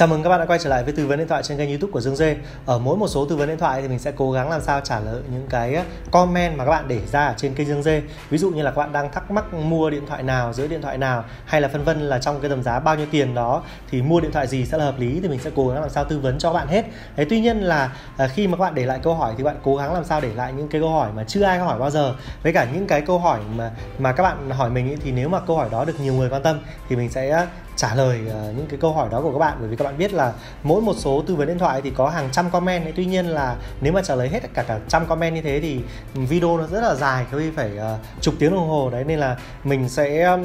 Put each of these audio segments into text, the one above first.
Chào mừng các bạn đã quay trở lại với tư vấn điện thoại trên kênh YouTube của Dương Dê. Ở mỗi một số tư vấn điện thoại thì mình sẽ cố gắng làm sao trả lời những cái ờ, comment mà các bạn để ra ở trên kênh Dương Dê. Ví dụ như là các bạn đang thắc mắc mua điện thoại nào, giữ điện thoại nào hay là phân vân là trong cái tầm giá bao nhiêu tiền đó thì mua điện thoại gì sẽ là hợp lý thì mình sẽ cố gắng làm sao tư vấn cho các bạn hết. Thế tuy nhiên là ờ, khi mà các bạn để lại câu hỏi thì bạn cố gắng làm sao để lại những cái câu hỏi mà chưa ai hỏi bao giờ. Với cả những cái câu hỏi mà mà các bạn hỏi mình thì nếu mà câu hỏi đó được nhiều người quan tâm thì mình sẽ ờ, trả lời uh, những cái câu hỏi đó của các bạn. Bởi vì các bạn biết là mỗi một số tư vấn điện thoại thì có hàng trăm comment ấy. tuy nhiên là nếu mà trả lời hết cả cả trăm comment như thế thì ừ, video nó rất là dài khi phải uh, chục tiếng đồng hồ. Đấy nên là mình sẽ um,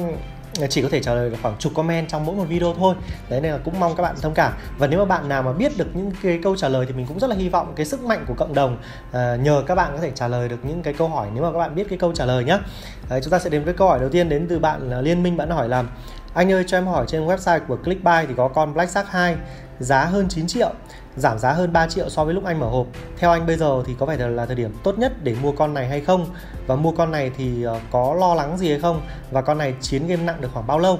chỉ có thể trả lời được khoảng chục comment trong mỗi một video thôi. Đấy nên là cũng mong các bạn thông cảm. Và nếu mà bạn nào mà biết được những cái câu trả lời thì mình cũng rất là hy vọng cái sức mạnh của cộng đồng uh, nhờ các bạn có thể trả lời được những cái câu hỏi nếu mà các bạn biết cái câu trả lời nhé đấy, chúng ta sẽ đến với câu hỏi đầu tiên đến từ bạn uh, liên minh. Bạn hỏi là anh ơi cho em hỏi trên website của Clickbuy thì có con Black Shark 2 giá hơn 9 triệu, giảm giá hơn 3 triệu so với lúc anh mở hộp. Theo anh bây giờ thì có phải là thời điểm tốt nhất để mua con này hay không? Và mua con này thì ờ, có lo lắng gì hay không? Và con này chiến game nặng được khoảng bao lâu?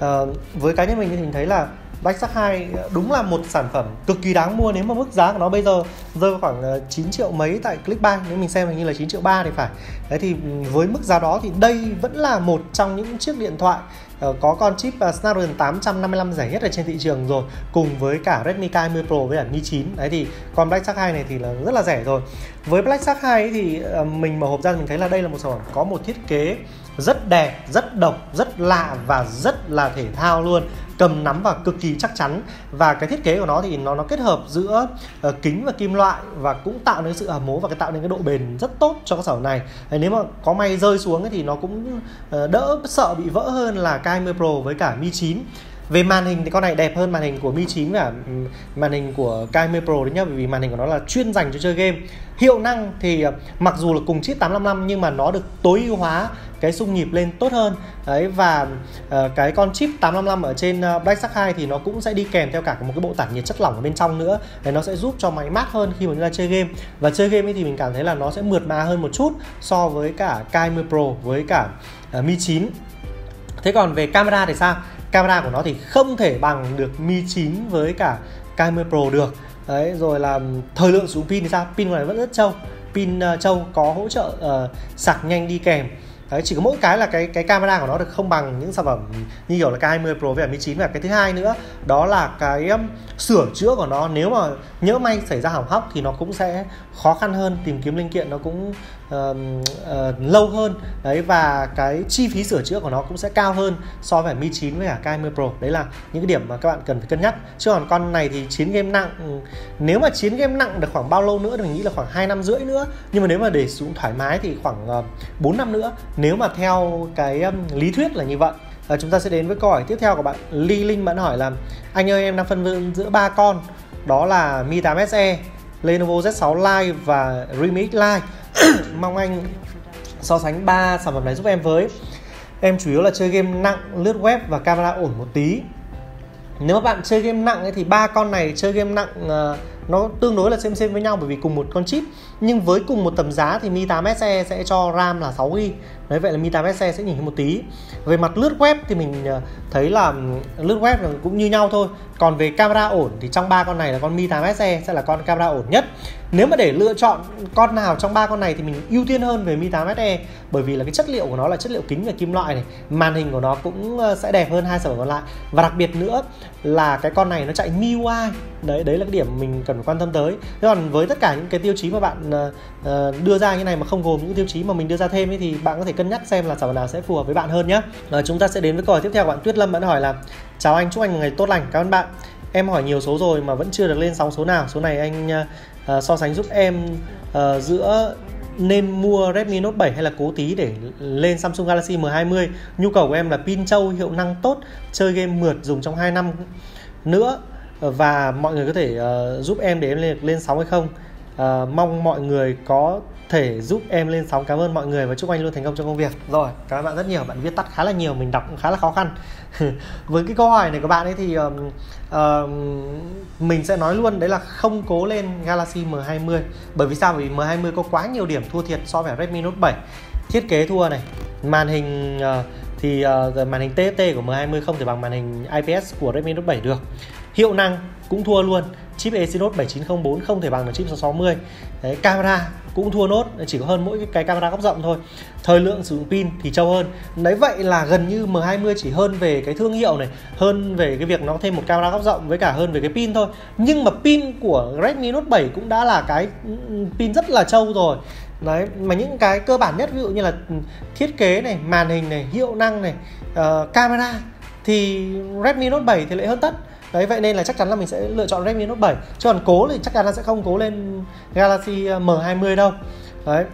À, với cá nhân mình thì mình thấy là Black Shark 2 ờ, đúng là một sản phẩm cực kỳ đáng mua nếu mà mức giá của nó bây giờ rơi vào khoảng 9 triệu mấy tại Clickbank nếu mình xem hình như là 9 triệu 3 thì phải. Đấy thì ừ, với mức giá đó thì đây vẫn là một trong những chiếc điện thoại Ờ, có con chip ờ, Snapdragon 855 rẻ nhất ở trên thị trường rồi, cùng với cả Redmi K20 Pro với cả Mi 9. Đấy thì con Black Shark 2 này thì là rất là rẻ rồi. Với Black Shark 2 ấy thì ờ, mình mở hộp ra mình thấy là đây là một sản phẩm có một thiết kế rất đẹp, rất độc, rất lạ và rất là thể thao luôn. Cầm nắm và cực kỳ chắc chắn. Và cái thiết kế của nó thì nó nó kết hợp giữa uh, kính và kim loại và cũng tạo nên sự hầm mố và cái tạo nên cái độ bền rất tốt cho cái sở này. Đấy, nếu mà có may rơi xuống ấy thì nó cũng uh, đỡ sợ bị vỡ hơn là K20 Pro với cả Mi 9 về màn hình thì con này đẹp hơn màn hình của Mi 9 và ừ, màn hình của K20 Pro đấy nhá bởi vì màn hình của nó là chuyên dành cho chơi game. Hiệu năng thì ờ, mặc dù là cùng chip 855 nhưng mà nó được tối ưu hóa cái xung nhịp lên tốt hơn. Đấy và uh, cái con chip 855 ở trên ờ, uh, Black Shark 2 thì nó cũng sẽ đi kèm theo cả một cái bộ tản nhiệt chất lỏng ở bên trong nữa. Để nó sẽ giúp cho máy mát hơn khi mà chúng ta chơi game. Và chơi game thì mình cảm thấy là nó sẽ mượt mà hơn một chút so với cả K20 Pro với cả uh, Mi 9 thế còn về camera thì sao? Camera của nó thì không thể bằng được Mi 9 với cả K20 Pro được. Đấy rồi là thời lượng sử dụng pin thì sao? Pin của này vẫn rất trâu. Pin uh, trâu có hỗ trợ uh, sạc nhanh đi kèm. Đấy, chỉ có mỗi cái là cái cái camera của nó được không bằng những sản phẩm như kiểu là K20 Pro với Mi 9 và cái thứ hai nữa. Đó là cái um, sửa chữa của nó. Nếu mà nhỡ may xảy ra hỏng hóc thì nó cũng sẽ khó khăn hơn. Tìm kiếm linh kiện nó cũng uh, uh, lâu hơn. Đấy và cái chi phí sửa chữa của nó cũng sẽ cao hơn so với Mi 9 với cả K20 Pro. Đấy là những cái điểm mà các bạn cần phải cân nhắc. Chứ còn con này thì chiến game nặng ừ, nếu mà chiến game nặng được khoảng bao lâu nữa thì mình nghĩ là khoảng 2 năm rưỡi nữa. Nhưng mà nếu mà để sử dụng thoải mái thì khoảng ờ, uh, 4 năm nữa. Nếu mà theo cái um, lý thuyết là như vậy. À, chúng ta sẽ đến với câu hỏi tiếp theo của bạn. Ly Linh bạn hỏi là anh ơi em đang phân vân giữa ba con đó là Mi 8 SE Lenovo Z6 Lite và Realme X Lite. mong anh so sánh ba sản phẩm này giúp em với. Em chủ yếu là chơi game nặng lướt web và camera ổn một tí. Nếu mà bạn chơi game nặng ấy, thì ba con này chơi game nặng uh, nó tương đối là xem xem với nhau bởi vì cùng một con chip nhưng với cùng một tầm giá thì Mi 8 SE sẽ cho RAM là 6 GB đấy, vậy là Mi 8 SE sẽ nhìn một tí. Về mặt lướt web thì mình ờ, thấy là lướt web cũng như nhau thôi. Còn về camera ổn thì trong ba con này là con Mi 8 SE sẽ là con camera ổn nhất. Nếu mà để lựa chọn con nào trong ba con này thì mình ưu tiên hơn về Mi 8 SE bởi vì là cái chất liệu của nó là chất liệu kính và kim loại này. Màn hình của nó cũng ờ, sẽ đẹp hơn hai sản phẩm còn lại. Và đặc biệt nữa là cái con này nó chạy MIUI. Đấy đấy là cái điểm mình cần phải quan tâm tới. Thế còn với tất cả những cái tiêu chí mà bạn Ờ, ờ, đưa ra như này mà không gồm những tiêu chí mà mình đưa ra thêm ấy, thì bạn có thể cân nhắc xem là sản phẩm nào sẽ phù hợp với bạn hơn nhé uh, chúng ta sẽ đến với câu hỏi tiếp theo của bạn. Tuyết Lâm bạn hỏi là chào anh chúc anh một ngày tốt lành cảm ơn bạn. Em hỏi nhiều số rồi mà vẫn chưa được lên sóng số nào. Số này anh uh, so sánh giúp em uh, giữa nên mua Redmi Note 7 hay là cố tí để lên Samsung Galaxy M20 nhu cầu của em là pin trâu hiệu năng tốt chơi game mượt dùng trong 2 năm nữa và mọi người có thể uh, giúp em để em lên lên sóng hay không? Uh, mong mọi người có thể giúp em lên sóng. Cảm ơn mọi người và chúc anh luôn thành công trong công việc. Rồi cảm ơn bạn rất nhiều. Bạn viết tắt khá là nhiều mình đọc cũng khá là khó khăn. Với cái câu hỏi này của bạn ấy thì um, uh, mình sẽ nói luôn đấy là không cố lên Galaxy M20 bởi vì sao? Bởi vì M20 có quá nhiều điểm thua thiệt so với Redmi Note 7 thiết kế thua này màn hình uh, thì uh, màn hình TFT của M20 không thể bằng màn hình IPS của Redmi Note 7 được. Hiệu năng cũng thua luôn chip Exynos 7904 không thể bằng được chip 660 đấy camera cũng thua nốt chỉ có hơn mỗi cái camera góc rộng thôi. Thời lượng sử dụng pin thì trâu hơn. Đấy vậy là gần như M20 chỉ hơn về cái thương hiệu này hơn về cái việc nó thêm một camera góc rộng với cả hơn về cái pin thôi. Nhưng mà pin của Redmi Note 7 cũng đã là cái ừ, pin rất là trâu rồi. Đấy mà những cái cơ bản nhất ví dụ như là thiết kế này màn hình này hiệu năng này uh, camera thì Redmi Note 7 thì lại hơn tất đấy vậy nên là chắc chắn là mình sẽ lựa chọn Redmi Note 7 chứ còn cố thì chắc chắn là sẽ không cố lên Galaxy ờ, M20 đâu. Đấy.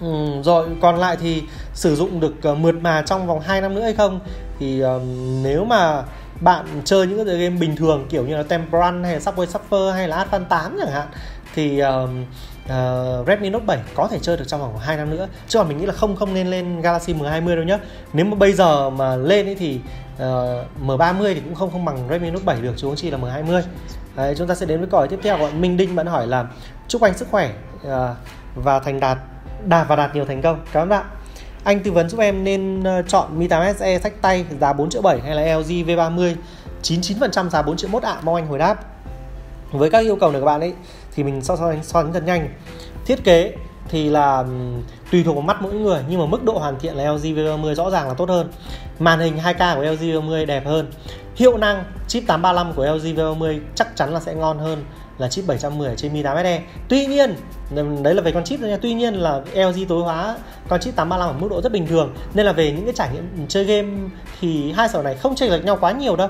Ừ, rồi còn lại thì sử dụng được ờ, mượt mà trong vòng 2 năm nữa hay không? Thì um, nếu mà bạn chơi những cái game bình thường kiểu như là Temple Run hay là Subway Surfer hay là Advan 8 chẳng hạn thì um, uh, Redmi Note 7 có thể chơi được trong vòng 2 năm nữa. Chứ còn mình nghĩ là không không nên lên Galaxy M20 đâu nhá. Nếu mà bây giờ mà lên ấy thì ờ, uh, M30 thì cũng không không bằng Redmi Note 7 được chứ không chỉ là M20 Đấy, chúng ta sẽ đến với câu hỏi tiếp theo của bạn Minh Đinh bạn hỏi là chúc anh sức khỏe uh, và thành đạt đạt và đạt nhiều thành công. Cảm ơn bạn. Anh tư vấn giúp em nên chọn Mi 8 SE sách tay giá 4 triệu 7 hay là LG V30 99% giá 4 triệu 1 ạ mong anh hồi đáp với các yêu cầu này các bạn ấy, thì mình so sánh so sánh thật nhanh. Thiết kế thì là tùy thuộc vào mắt mỗi người, nhưng mà mức độ hoàn thiện là LG V30 rõ ràng là tốt hơn. Màn hình 2K của LG V30 đẹp hơn. Hiệu năng chip 835 của LG V30 chắc chắn là sẽ ngon hơn là chip 710 trên Mi 8SE tuy nhiên đấy là về con chip thôi nha. Tuy nhiên là LG tối hóa con chip 835 ở mức độ rất bình thường. Nên là về những cái trải nghiệm chơi game thì hai sở này không chênh lệch nhau quá nhiều đâu.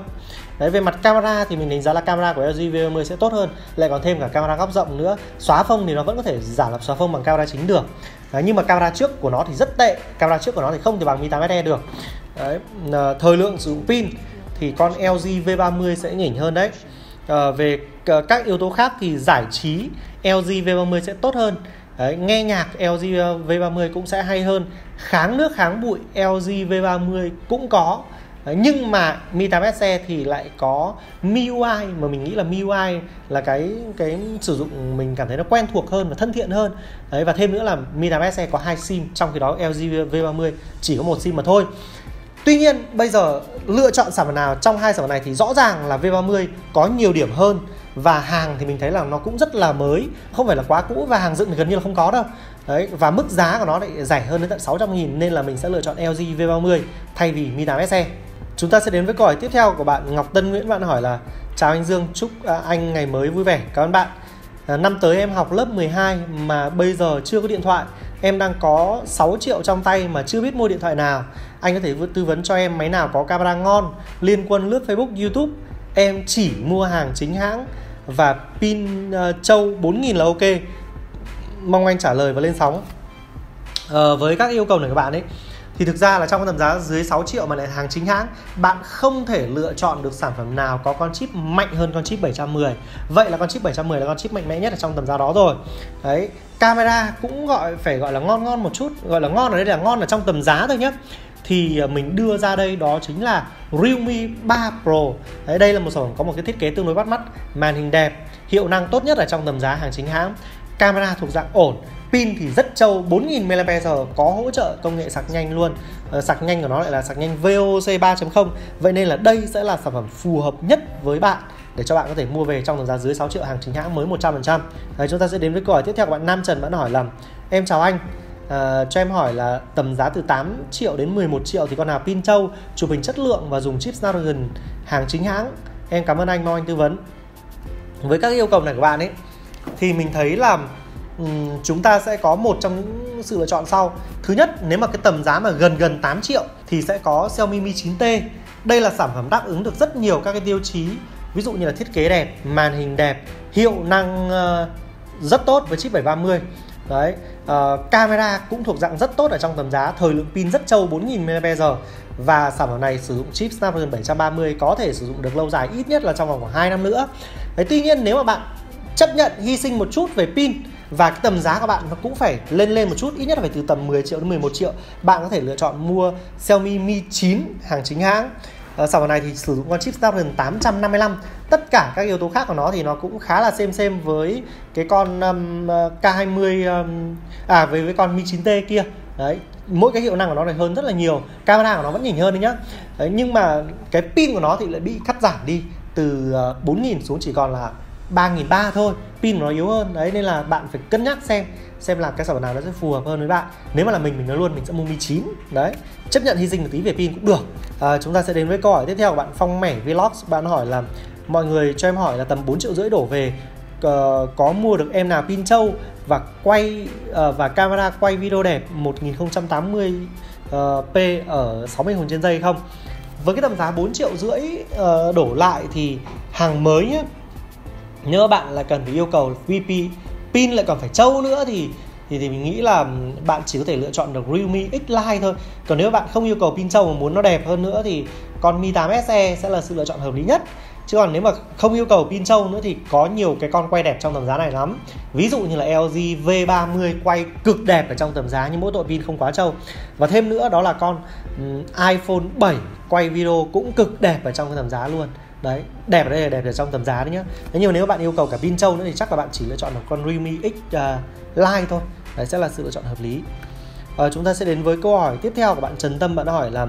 Đấy về mặt camera thì mình đánh giá là camera của LG V30 sẽ tốt hơn. Lại còn thêm cả camera góc rộng nữa. Xóa phông thì nó vẫn có thể giả lập xóa phông bằng camera chính được. Đấy, nhưng mà camera trước của nó thì rất tệ. Camera trước của nó thì không thể bằng Mi 8SE được. Đấy, thời lượng sử dụng pin thì con LG V30 sẽ nhỉnh hơn đấy. À, về Ờ, các yếu tố khác thì giải trí LG V30 sẽ tốt hơn. Đấy, nghe nhạc LG V30 cũng sẽ hay hơn. Kháng nước kháng bụi LG V30 cũng có. Đấy, nhưng mà Mi 8 SE thì lại có MIUI mà mình nghĩ là MIUI là cái cái sử dụng mình cảm thấy nó quen thuộc hơn và thân thiện hơn. Đấy, và thêm nữa là Mi 8 SE có hai sim trong khi đó LG V30 chỉ có một sim mà thôi. Tuy nhiên bây giờ lựa chọn sản phẩm nào trong hai sản phẩm này thì rõ ràng là V30 có nhiều điểm hơn và hàng thì mình thấy là nó cũng rất là mới, không phải là quá cũ và hàng dựng thì gần như là không có đâu. Đấy, và mức giá của nó lại rẻ hơn đến tận 600 nghìn, nên là mình sẽ lựa chọn LG V30 thay vì Mi 8 SE chúng ta sẽ đến với câu hỏi tiếp theo của bạn Ngọc Tân Nguyễn. Bạn hỏi là, chào anh Dương, chúc à, anh ngày mới vui vẻ. Cảm ơn bạn. À, năm tới em học lớp 12 mà bây giờ chưa có điện thoại. Em đang có 6 triệu trong tay mà chưa biết mua điện thoại nào. Anh có thể tư vấn cho em máy nào có camera ngon, liên quân lướt Facebook, YouTube em chỉ mua hàng chính hãng và pin uh, châu 4000 là ok. Mong anh trả lời và lên sóng. Uh, với các yêu cầu này các bạn ấy thì thực ra là trong tầm giá dưới 6 triệu mà lại hàng chính hãng bạn không thể lựa chọn được sản phẩm nào có con chip mạnh hơn con chip 710 vậy là con chip 710 là con chip mạnh mẽ nhất ở trong tầm giá đó rồi. Đấy camera cũng gọi phải gọi là ngon ngon một chút gọi là ngon ở đây là ngon ở trong tầm giá thôi nhé thì à, mình đưa ra đây đó chính là Realme 3 Pro. Đấy, đây là một sản phẩm có một cái thiết kế tương đối bắt mắt màn hình đẹp hiệu năng tốt nhất ở trong tầm giá hàng chính hãng camera thuộc dạng ổn pin thì rất trâu 4000 mAh có hỗ trợ công nghệ sạc nhanh luôn. Ờ, sạc nhanh của nó lại là sạc nhanh VOC 3.0 vậy nên là đây sẽ là sản phẩm phù hợp nhất với bạn để cho bạn có thể mua về trong tầm giá dưới 6 triệu hàng chính hãng mới 100% Đấy, chúng ta sẽ đến với câu hỏi tiếp theo của bạn Nam Trần bạn hỏi là em chào anh à, cho em hỏi là tầm giá từ 8 triệu đến 11 triệu thì con nào pin trâu chụp hình chất lượng và dùng chip Snapdragon hàng chính hãng? Em cảm ơn anh mong anh tư vấn. Với các yêu cầu này của bạn ấy thì mình thấy là um, chúng ta sẽ có một trong những sự lựa chọn sau. Thứ nhất nếu mà cái tầm giá mà gần gần 8 triệu thì sẽ có Xiaomi Mi 9T đây là sản phẩm đáp ứng được rất nhiều các cái tiêu chí ví dụ như là thiết kế đẹp màn hình đẹp hiệu năng uh, rất tốt với chip 730 đấy uh, camera cũng thuộc dạng rất tốt ở trong tầm giá thời lượng pin rất trâu 4000 mAh. Và sản phẩm này sử dụng chip Snapdragon 730 có thể sử dụng được lâu dài ít nhất là trong vòng khoảng 2 năm nữa. Đấy, tuy nhiên nếu mà bạn chấp nhận hy sinh một chút về pin và cái tầm giá của bạn nó cũng phải lên lên một chút ít nhất là phải từ tầm 10 triệu đến 11 triệu bạn có thể lựa chọn mua Xiaomi Mi 9 hàng chính hãng. Ờ, sản phẩm này thì sử dụng con chip Snapdragon 855 tất cả các yếu tố khác của nó thì nó cũng khá là xem xem với cái con um, K20 um, à với với con Mi 9T kia. Đấy mỗi cái hiệu năng của nó này hơn rất là nhiều. Camera của nó vẫn nhỉnh hơn đấy nhá. Đấy, nhưng mà cái pin của nó thì lại bị cắt giảm đi từ ờ, 4.000 xuống chỉ còn là 3.300 thôi. Pin nó yếu hơn. Đấy nên là bạn phải cân nhắc xem xem là cái sản phẩm nào nó sẽ phù hợp hơn với bạn. Nếu mà là mình mình nói luôn mình sẽ mua mi 9 đấy chấp nhận hy sinh một tí về pin cũng được. À, chúng ta sẽ đến với câu hỏi tiếp theo của bạn phong mẻ vlogs. Bạn hỏi là mọi người cho em hỏi là tầm 4 triệu rưỡi đổ về uh, có mua được em nào pin trâu và quay uh, và camera quay video đẹp 1080 uh, ờ, p ở 60 hồn trên giây không? Với cái tầm giá 4 triệu rưỡi uh, đổ lại thì hàng mới nhé nếu bạn là cần phải yêu cầu VP pin lại còn phải trâu nữa thì thì thì mình nghĩ là ừ, bạn chỉ có thể lựa chọn được Realme X Lite thôi. Còn nếu bạn không yêu cầu pin trâu mà muốn nó đẹp hơn nữa thì con Mi 8 SE sẽ là sự lựa chọn hợp lý nhất. Chứ còn nếu mà không yêu cầu pin trâu nữa thì có nhiều cái con quay đẹp trong tầm giá này lắm. Ví dụ như là LG V30 quay cực đẹp ở trong tầm giá nhưng mỗi tội pin không quá trâu. Và thêm nữa đó là con ừ, iPhone 7 quay video cũng cực đẹp ở trong cái tầm giá luôn đấy đẹp ở đây là đẹp ở trong tầm giá đấy nhá. Thế nhưng mà nếu bạn yêu cầu cả pin trâu nữa thì chắc là bạn chỉ lựa chọn được con Realme X uh, Lite thôi. Đấy sẽ là sự lựa chọn hợp lý. À, chúng ta sẽ đến với câu hỏi tiếp theo của bạn Trần Tâm bạn hỏi là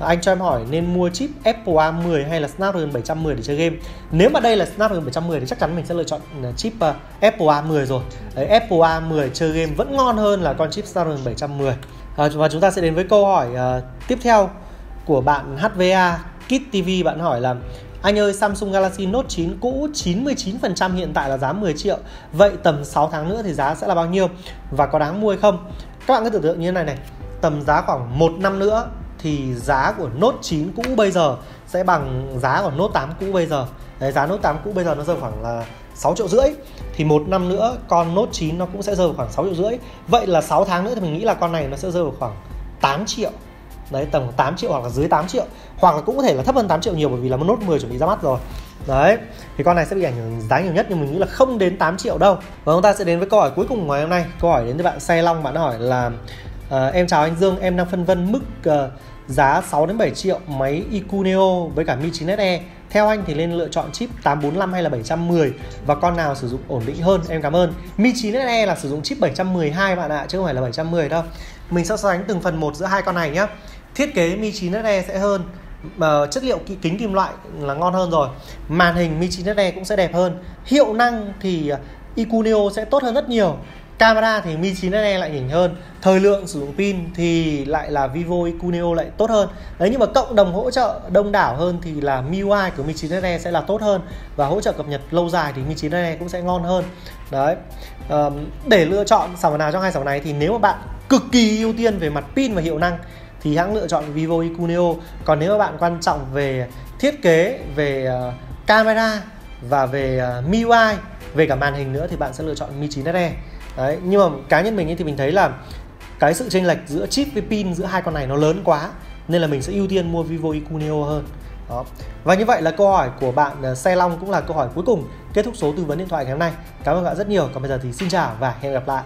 à, anh cho em hỏi nên mua chip Apple A10 hay là Snapdragon 710 để chơi game? Nếu mà đây là Snapdragon 710 thì chắc chắn mình sẽ lựa chọn à, chip uh, Apple A10 rồi. Đấy, Apple A10 chơi game vẫn ngon hơn là con chip Snapdragon 710 à, ờ, và chúng ta sẽ đến với câu hỏi uh, tiếp theo của bạn HVA Kit TV bạn hỏi là anh ơi Samsung Galaxy Note 9 cũ 99% hiện tại là giá 10 triệu. Vậy tầm 6 tháng nữa thì giá sẽ là bao nhiêu? Và có đáng mua hay không? Các bạn cứ tưởng tượng như thế này này. Tầm giá khoảng 1 năm nữa thì giá của Note 9 cũ bây giờ sẽ bằng giá của Note 8 cũ bây giờ. Đấy, giá Note 8 cũ bây giờ nó rơi khoảng là 6 triệu rưỡi. Thì một năm nữa con Note 9 nó cũng sẽ rơi vào khoảng 6 triệu rưỡi. Vậy là 6 tháng nữa thì mình nghĩ là con này nó sẽ rơi vào khoảng 8 triệu đấy tầm 8 triệu hoặc là dưới 8 triệu hoặc là cũng có thể là thấp hơn 8 triệu nhiều bởi vì là Note 10 chuẩn bị ra mắt rồi đấy thì con này sẽ bị ảnh hưởng giá nhiều nhất nhưng mình nghĩ là không đến 8 triệu đâu và chúng ta sẽ đến với câu hỏi cuối cùng ngày hôm nay câu hỏi đến từ bạn Say Long bạn hỏi là uh, em chào anh Dương em đang phân vân mức uh, giá 6 đến 7 triệu máy IQ Neo với cả Mi 9SE. Theo anh thì nên lựa chọn chip 845 hay là 710 và con nào sử dụng ổn định hơn? Em cảm ơn. Mi 9SE là sử dụng chip 712 bạn ạ chứ không phải là 710 đâu. Mình so sánh từng phần một giữa hai con này nhé. Thiết kế Mi 9SE sẽ hơn. Uh, chất liệu kính kim loại là ngon hơn rồi. Màn hình Mi 9SE cũng sẽ đẹp hơn. Hiệu năng thì ờ, IQ Neo sẽ tốt hơn rất nhiều. Camera thì Mi 9SE lại nhỉnh hơn. Thời lượng sử dụng pin thì lại là Vivo Icuneo lại tốt hơn. Đấy nhưng mà cộng đồng hỗ trợ đông đảo hơn thì là MIUI của Mi 9SE sẽ là tốt hơn. Và hỗ trợ cập nhật lâu dài thì Mi 9SE cũng sẽ ngon hơn. Đấy Để lựa chọn sản phẩm nào trong hai sản phẩm này thì nếu mà bạn cực kỳ ưu tiên về mặt pin và hiệu năng thì hãng lựa chọn Vivo Icuneo Còn nếu mà bạn quan trọng về thiết kế, về ờ, camera và về ờ, MIUI về cả màn hình nữa thì bạn sẽ lựa chọn Mi 9SE đấy nhưng mà cá nhân mình thì mình thấy là cái sự chênh lệch giữa chip với pin giữa hai con này nó lớn quá nên là mình sẽ ưu tiên mua Vivo IQ Neo hơn đó. Và như vậy là câu hỏi của bạn ờ, Xe Long cũng là câu hỏi cuối cùng kết thúc số tư vấn điện thoại ngày hôm nay. Cảm ơn bạn rất nhiều. Còn bây giờ thì xin chào và hẹn gặp lại.